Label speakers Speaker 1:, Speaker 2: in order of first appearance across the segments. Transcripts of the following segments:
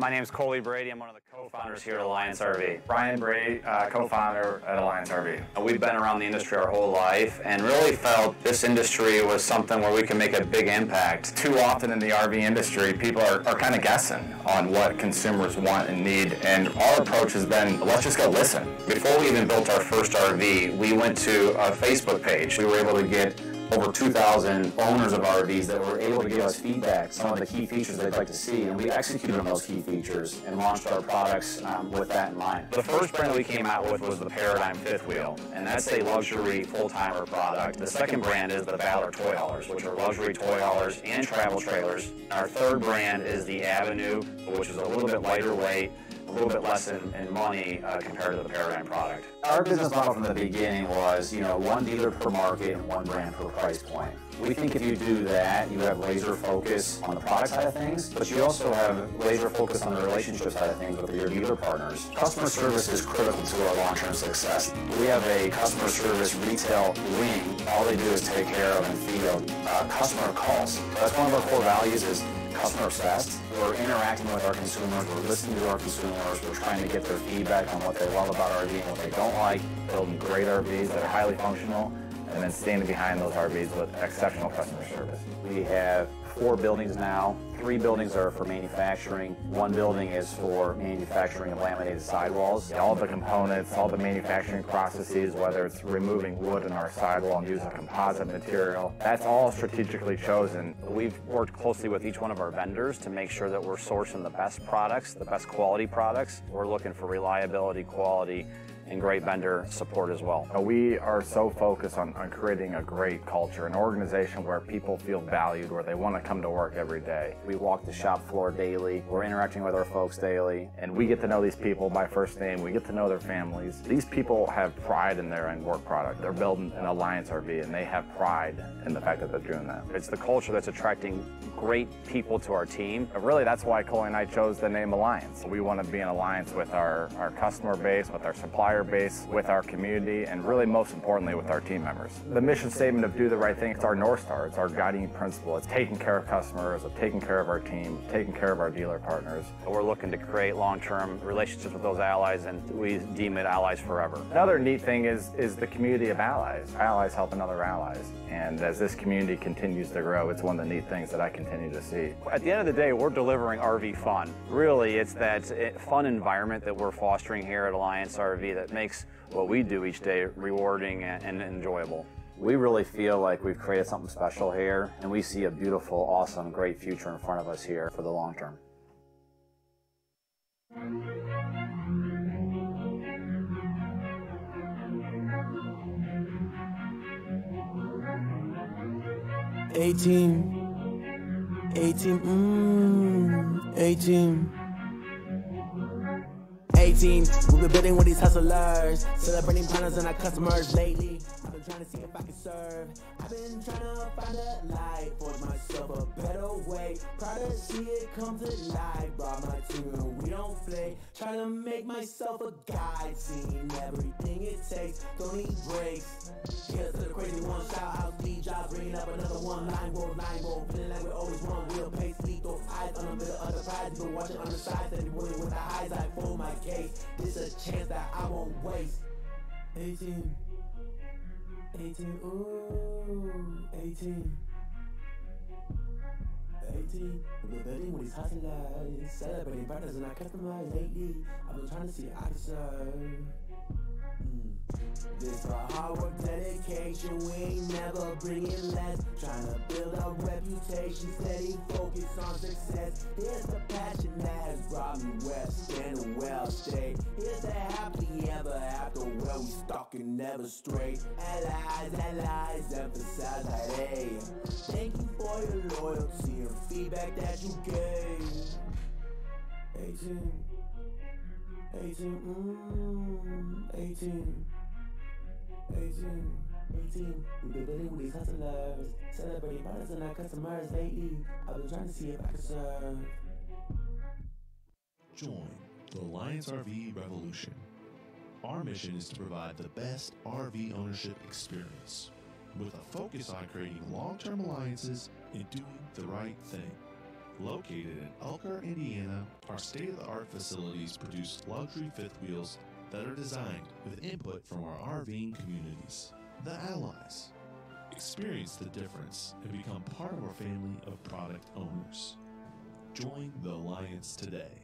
Speaker 1: My name is Coley Brady. I'm one of the co-founders here at Alliance RV.
Speaker 2: Ryan Brady, uh, co-founder at Alliance RV.
Speaker 1: We've been around the industry our whole life and really felt this industry was something where we can make a big impact.
Speaker 2: Too often in the RV industry, people are, are kind of guessing on what consumers want and need, and our approach has been, let's just go listen.
Speaker 1: Before we even built our first RV, we went to a Facebook page. We were able to get over 2,000 owners of RVs that were able to give us feedback, some of the key features they'd like to see, and we executed on those key features and launched our products um, with that in mind. The first brand we came out with was the Paradigm Fifth Wheel, and that's a luxury full-timer product. The second brand is the Valor Toy Haulers, which are luxury toy haulers and travel trailers. Our third brand is the Avenue, which is a little bit lighter weight, a little bit less in, in money uh, compared to the Paradigm product. Our business model from the beginning was, you know, one dealer per market and one brand per price point. We think if you do that, you have laser focus on the product side of things, but you also have laser focus on the relationship side of things with your dealer partners. Customer service is critical to our long-term success. We have a customer service retail wing. All they do is take care of and field uh, customer calls. That's one of our core values is customer obsessed. We're interacting with our consumers, we're listening to our consumers, we're trying to get their feedback on what they love about RV and what they don't like,
Speaker 2: building great RVs that are highly functional, and then standing behind those RVs with exceptional customer service.
Speaker 1: We have four buildings now. Three buildings are for manufacturing. One building is for manufacturing of laminated sidewalls.
Speaker 2: All the components, all the manufacturing processes, whether it's removing wood in our sidewall and using composite material, that's all strategically chosen.
Speaker 1: We've worked closely with each one of our vendors to make sure that we're sourcing the best products, the best quality products. We're looking for reliability, quality, and great vendor support as well.
Speaker 2: Uh, we are so focused on, on creating a great culture, an organization where people feel valued, where they want to come to work every day.
Speaker 1: We walk the shop floor daily. We're interacting with our folks daily.
Speaker 2: And we get to know these people by first name. We get to know their families. These people have pride in their end work product. They're building an Alliance RV and they have pride in the fact that they're doing that.
Speaker 1: It's the culture that's attracting great people to our team.
Speaker 2: But really, that's why Coley and I chose the name Alliance. We want to be an alliance with our, our customer base, with our supplier base, with our community, and really most importantly with our team members. The mission statement of do the right thing, it's our North Star, it's our guiding principle. It's taking care of customers, of taking care of our team, taking care of our dealer partners.
Speaker 1: We're looking to create long-term relationships with those allies and we deem it allies forever.
Speaker 2: Another neat thing is, is the community of allies. Allies helping other allies. And as this community continues to grow, it's one of the neat things that I continue to see.
Speaker 1: At the end of the day, we're delivering RV fun. Really, it's that eh, fun environment that we're fostering here at Alliance RV that makes what we do each day rewarding and enjoyable. We really feel like we've created something special here, and we see a beautiful, awesome, great future in front of us here for the long term.
Speaker 3: Eighteen. mmm, eighteen. Mm, 18. We've been building with these hustlers, celebrating partners and our customers lately. Been trying to see if I can serve. I've been trying to find a life for myself, a better way. Proud to see it come to life. Brought my team and we don't play. Trying to make myself a guide, seeing everything it takes. Don't need breaks. Here's to the crazy one, shout out speed jobs, bringing up another one. Line roll, line roll, feeling like we always want real pace. those eyes on the middle of the prize. Been watching on the side, steady willing with the highs. I pull my case. This a chance that I won't waste. 18. 18, ooh, 18. 18. We've been building with these hustlers, celebrating partners and our customers lately. I've been trying to see I can serve. Mm. This for hard work, dedication, we ain't never bringing less. Trying to build a reputation, steady focus on success. Here's the passion that has brought me west and where I'll stay. Here's the happy ever after where we stalking never straight. Allies, allies, emphasize that hey. Thank you for your loyalty and feedback that you gave. 18. 18, mmm, 18. 18, 18. We've been building with these hustlers, celebrating partners and our customers lately. I've been trying to see if I can serve.
Speaker 4: Join the Alliance RV revolution. Our mission is to provide the best RV ownership experience with a focus on creating long term alliances and doing the right thing. Located in Elkhart, Indiana, our state of the art facilities produce luxury fifth wheels that are designed with input from our RVing communities, the Allies. Experience the difference and become part of our family of product owners. Join the Alliance today.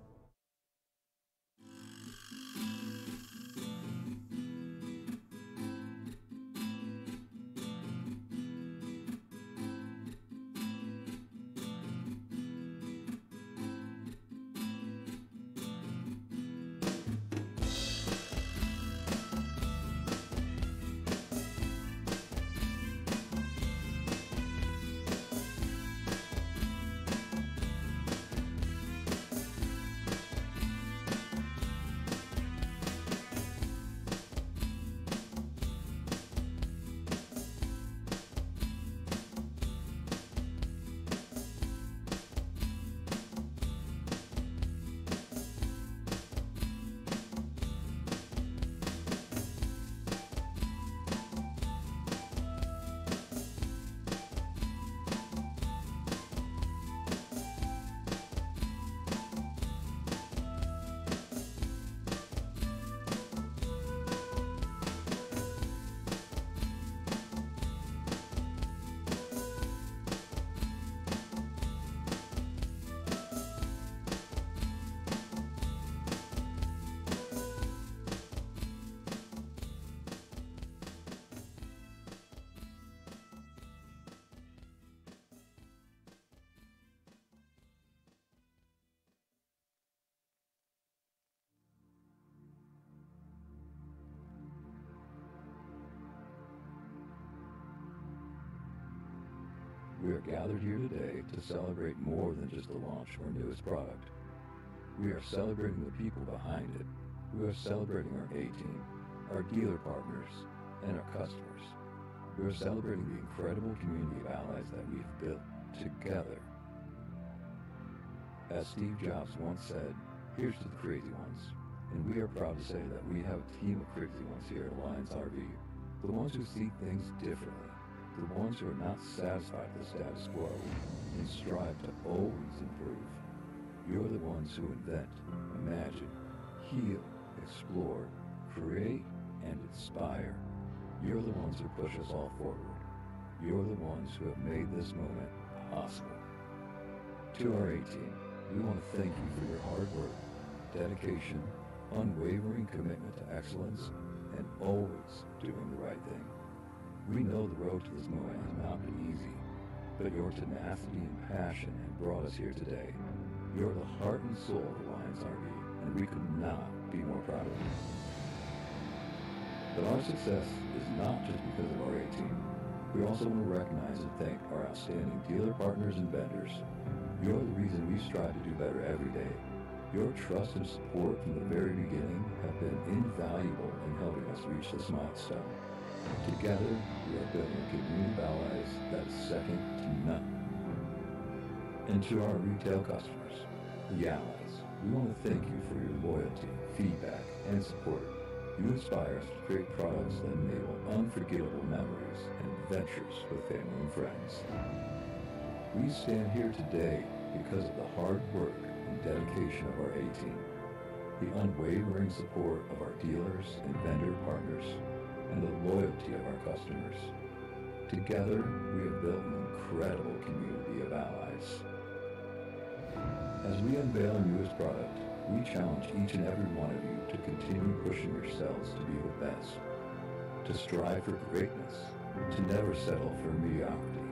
Speaker 5: We are gathered here today to celebrate more than just the launch of our newest product. We are celebrating the people behind it. We are celebrating our A-team, our dealer partners, and our customers. We are celebrating the incredible community of allies that we've built together. As Steve Jobs once said, here's to the crazy ones. And we are proud to say that we have a team of crazy ones here at Alliance RV. The ones who see things differently the ones who are not satisfied with the status quo and strive to always improve. You're the ones who invent, imagine, heal, explore, create, and inspire. You're the ones who push us all forward. You're the ones who have made this moment possible. To our A-team, we want to thank you for your hard work, dedication, unwavering commitment to excellence, and always doing the right thing. We know the road to this moment has not been easy, but your tenacity and passion have brought us here today. You're the heart and soul of Alliance RV, and we could not be more proud of you. But our success is not just because of our A-team. We also want to recognize and thank our outstanding dealer partners and vendors. You're the reason we strive to do better every day. Your trust and support from the very beginning have been invaluable in helping us reach this milestone. Together, we are building a community allies that is second to none. And to our retail customers, the allies, we want to thank you for your loyalty, feedback, and support. You inspire us to create products that enable unforgettable memories and adventures with family and friends. We stand here today because of the hard work and dedication of our A-team, the unwavering support of our dealers and vendor partners, and the loyalty of our customers. Together, we have built an incredible community of allies. As we unveil our newest product, we challenge each and every one of you to continue pushing yourselves to be the best, to strive for greatness, to never settle for mediocrity,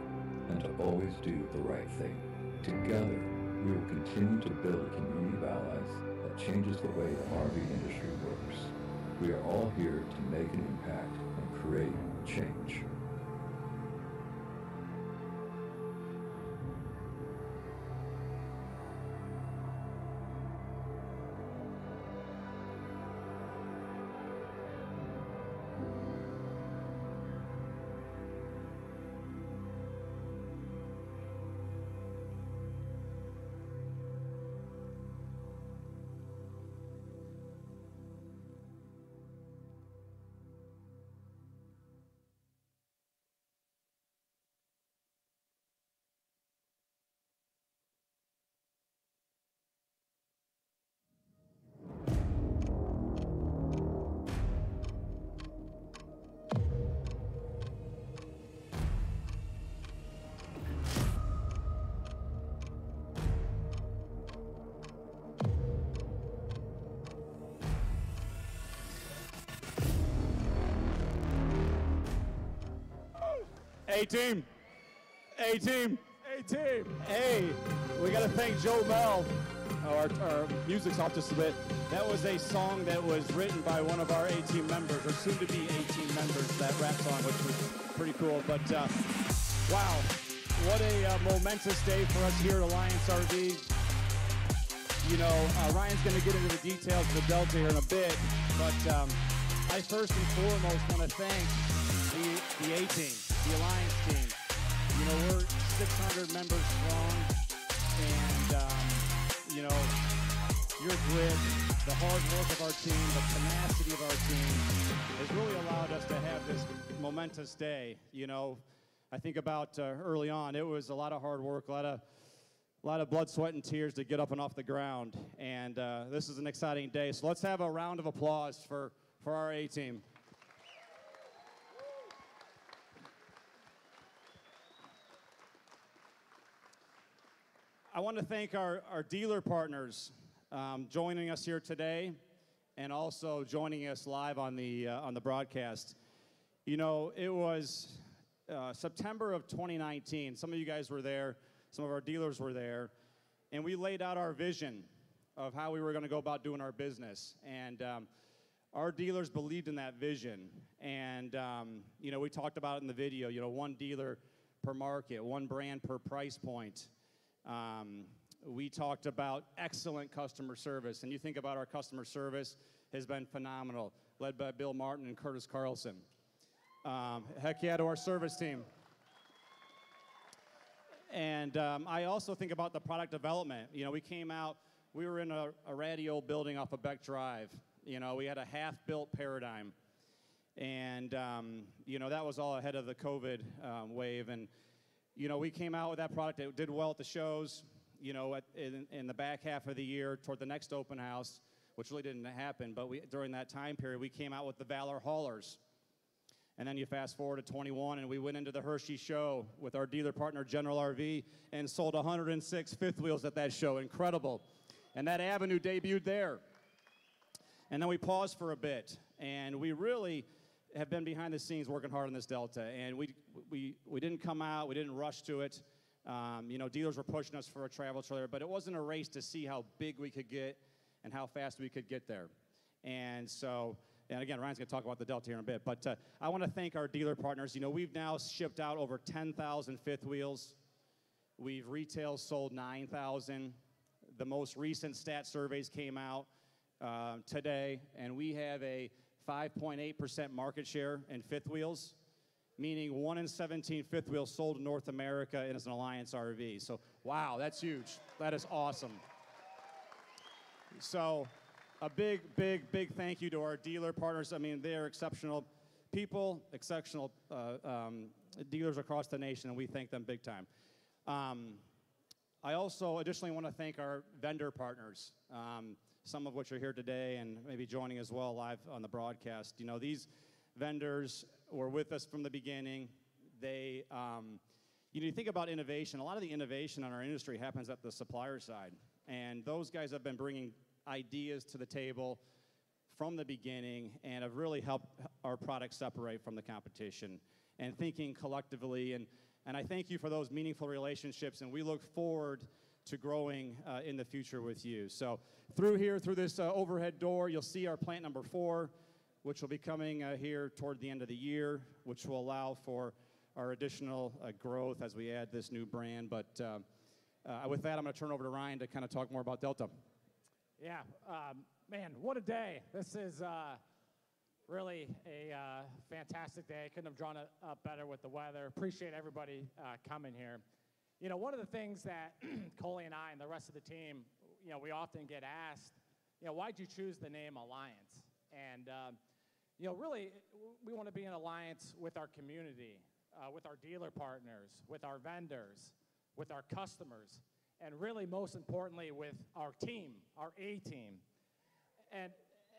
Speaker 5: and to always do the right thing. Together, we will continue to build a community of allies that changes the way the RV industry works. We are all here to make an impact and create change.
Speaker 6: A team. A team.
Speaker 7: A team.
Speaker 6: Hey, we got to thank Joe Bell. Our, our music's off just a bit. That was a song that was written by one of our A team members, or soon to be A team members, that rap song, which was pretty cool. But uh, wow, what a uh, momentous day for us here at Alliance RV. You know, uh, Ryan's going to get into the details of the Delta here in a bit, but um, I first and foremost want to thank the, the A team, the Alliance team. You know, we're 600 members strong, and um, you know, your grit, the hard work of our team, the tenacity of our team has really allowed us to have this momentous day. You know, I think about uh, early on, it was a lot of hard work, a lot of a lot of blood, sweat, and tears to get up and off the ground. And uh, this is an exciting day. So let's have a round of applause for, for our A team. I want to thank our, our dealer partners um, joining us here today and also joining us live on the, uh, on the broadcast. You know, it was uh, September of 2019. Some of you guys were there, some of our dealers were there, and we laid out our vision of how we were going to go about doing our business. And um, our dealers believed in that vision. And, um, you know, we talked about it in the video, you know, one dealer per market, one brand per price point. Um, we talked about excellent customer service, and you think about our customer service has been phenomenal, led by Bill Martin and Curtis Carlson. Um, heck yeah to our service team. And um, I also think about the product development. You know, we came out, we were in a, a ratty old building off of Beck Drive. You know, we had a half-built paradigm. And, um, you know, that was all ahead of the COVID um, wave. And, you know, we came out with that product. It did well at the shows. You know, at, in, in the back half of the year, toward the next open house, which really didn't happen, but we, during that time period, we came out with the Valor Haulers. And then you fast forward to 21, and we went into the Hershey show with our dealer partner, General RV, and sold 106 fifth wheels at that show. Incredible. And that Avenue debuted there. And then we paused for a bit, and we really have been behind the scenes working hard on this Delta. And we, we, we didn't come out, we didn't rush to it. Um, you know, dealers were pushing us for a travel trailer, but it wasn't a race to see how big we could get and how fast we could get there. And so, and again, Ryan's going to talk about the Delta here in a bit, but uh, I want to thank our dealer partners. You know, we've now shipped out over 10,000 fifth wheels. We've retail sold 9,000. The most recent stat surveys came out uh, today, and we have a 5.8% market share in fifth wheels, meaning 1 in 17 fifth wheels sold in North America and is an Alliance RV. So, wow, that's huge. That is awesome. So, a big, big, big thank you to our dealer partners. I mean, they're exceptional people, exceptional uh, um, dealers across the nation, and we thank them big time. Um, I also additionally want to thank our vendor partners, um, some of which are here today and maybe joining as well live on the broadcast. You know, these vendors were with us from the beginning. They, um, you know, you think about innovation, a lot of the innovation in our industry happens at the supplier side. And those guys have been bringing ideas to the table from the beginning and have really helped our product separate from the competition and thinking collectively. And, and I thank you for those meaningful relationships, and we look forward to growing uh, in the future with you. So through here, through this uh, overhead door, you'll see our plant number four, which will be coming uh, here toward the end of the year, which will allow for our additional uh, growth as we add this new brand. But uh, uh, with that, I'm going to turn over to Ryan to kind of talk more about Delta.
Speaker 7: Yeah, um, man, what a day. This is uh, really a uh, fantastic day. Couldn't have drawn it up better with the weather. Appreciate everybody uh, coming here. You know, one of the things that Coley and I and the rest of the team, you know, we often get asked, you know, why'd you choose the name Alliance? And, um, you know, really, we want to be in alliance with our community, uh, with our dealer partners, with our vendors, with our customers, and really, most importantly, with our team, our A team. And,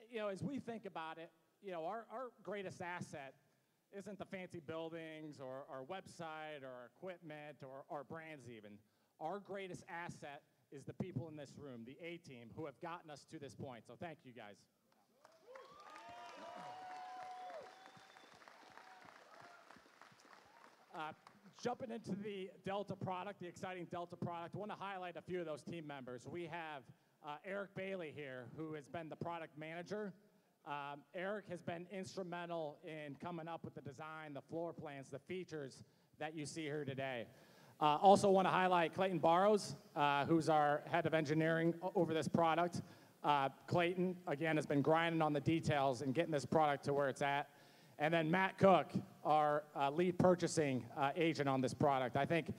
Speaker 7: you know, as we think about it, you know, our, our greatest asset isn't the fancy buildings or our website or our equipment or our brands even. Our greatest asset is the people in this room, the A team, who have gotten us to this point. So thank you guys. Uh, jumping into the Delta product, the exciting Delta product, I want to highlight a few of those team members. We have uh, Eric Bailey here, who has been the product manager. Um, Eric has been instrumental in coming up with the design, the floor plans, the features that you see here today. Uh, also want to highlight Clayton Barrows, uh, who's our head of engineering over this product. Uh, Clayton, again, has been grinding on the details and getting this product to where it's at. And then Matt Cook, our uh, lead purchasing uh, agent on this product. I think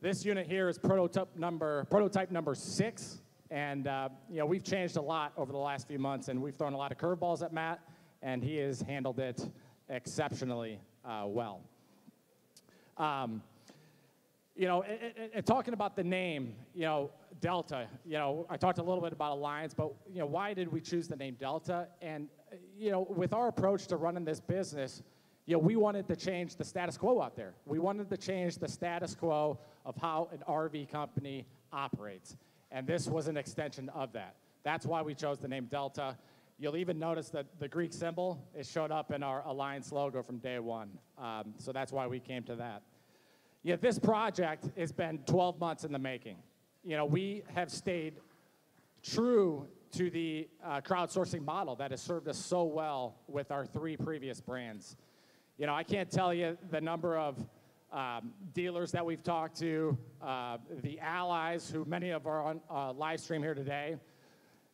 Speaker 7: this unit here is prototype number prototype number six, and uh, you know we've changed a lot over the last few months, and we've thrown a lot of curveballs at Matt, and he has handled it exceptionally uh, well. Um, you know, and, and- and talking about the name, you know, Delta, you know, I talked a little bit about Alliance, but, you know, why did we choose the name Delta? And, you know, with our approach to running this business, you know, we wanted to change the status quo out there. We wanted to change the status quo of how an RV company operates. And this was an extension of that. That's why we chose the name Delta. You'll even notice that the Greek symbol, it showed up in our Alliance logo from day one. Um, so that's why we came to that. Yeah, this project has been 12 months in the making. You know, we have stayed true to the uh, crowdsourcing model that has served us so well with our three previous brands. You know, I can't tell you the number of um, dealers that we've talked to, uh, the allies who many of are on uh, live stream here today.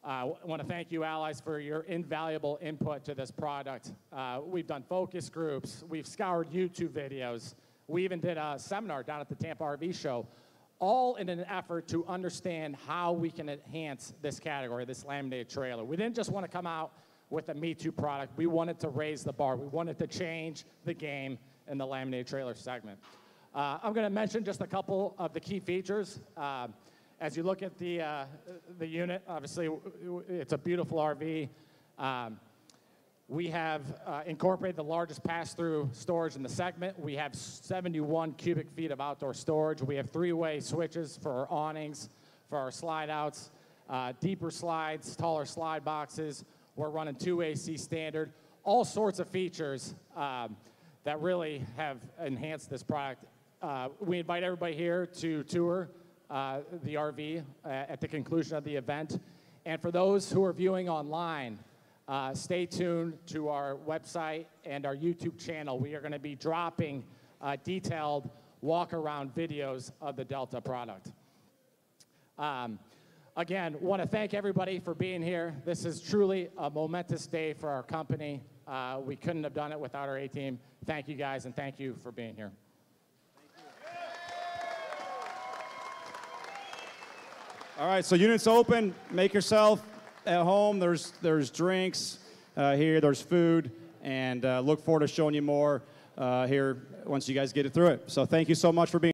Speaker 7: I want to thank you, allies, for your invaluable input to this product. Uh, we've done focus groups, we've scoured YouTube videos, we even did a seminar down at the Tampa RV show, all in an effort to understand how we can enhance this category, this laminated trailer. We didn't just want to come out with a Me Too product, we wanted to raise the bar, we wanted to change the game in the laminated trailer segment. Uh, I'm going to mention just a couple of the key features. Uh, as you look at the, uh, the unit, obviously it's a beautiful RV. Um, we have uh, incorporated the largest pass-through storage in the segment. We have 71 cubic feet of outdoor storage. We have three-way switches for our awnings, for our slide outs, uh, deeper slides, taller slide boxes. We're running two AC standard, all sorts of features um, that really have enhanced this product. Uh, we invite everybody here to tour uh, the RV uh, at the conclusion of the event. And for those who are viewing online, uh, stay tuned to our website and our YouTube channel. We are going to be dropping uh, detailed walk around videos of the Delta product. Um, again, want to thank everybody for being here. This is truly a momentous day for our company. Uh, we couldn't have done it without our A team. Thank you guys, and thank you for being here.
Speaker 8: All right, so units open. Make yourself at home. There's there's drinks uh, here. There's food, and uh, look forward to showing you more uh, here once you guys get it through it. So thank you so much for being.